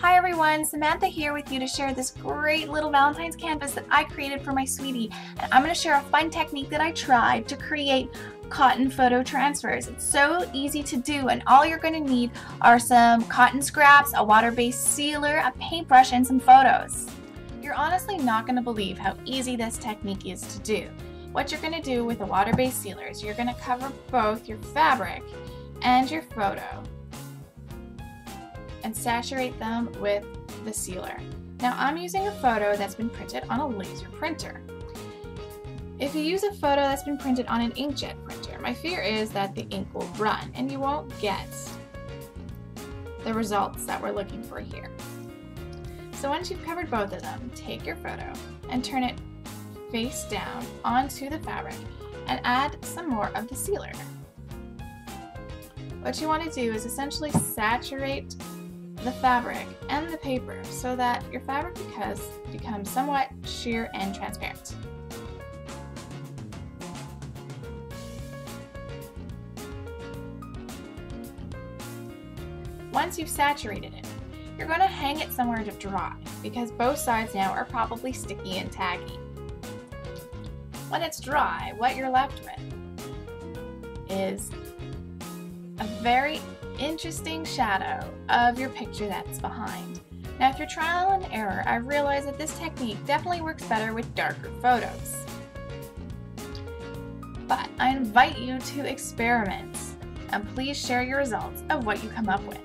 Hi everyone, Samantha here with you to share this great little Valentine's canvas that I created for my sweetie. And I'm going to share a fun technique that I tried to create cotton photo transfers. It's so easy to do and all you're going to need are some cotton scraps, a water-based sealer, a paintbrush, and some photos. You're honestly not going to believe how easy this technique is to do. What you're going to do with a water-based sealer is you're going to cover both your fabric and your photo and saturate them with the sealer. Now I'm using a photo that's been printed on a laser printer. If you use a photo that's been printed on an inkjet printer, my fear is that the ink will run and you won't get the results that we're looking for here. So once you've covered both of them, take your photo and turn it face down onto the fabric and add some more of the sealer. What you want to do is essentially saturate the fabric and the paper so that your fabric becomes, becomes somewhat sheer and transparent. Once you've saturated it, you're going to hang it somewhere to dry because both sides now are probably sticky and taggy. When it's dry, what you're left with is a very interesting shadow of your picture that's behind. Now through trial and error, I realized that this technique definitely works better with darker photos. But I invite you to experiment and please share your results of what you come up with.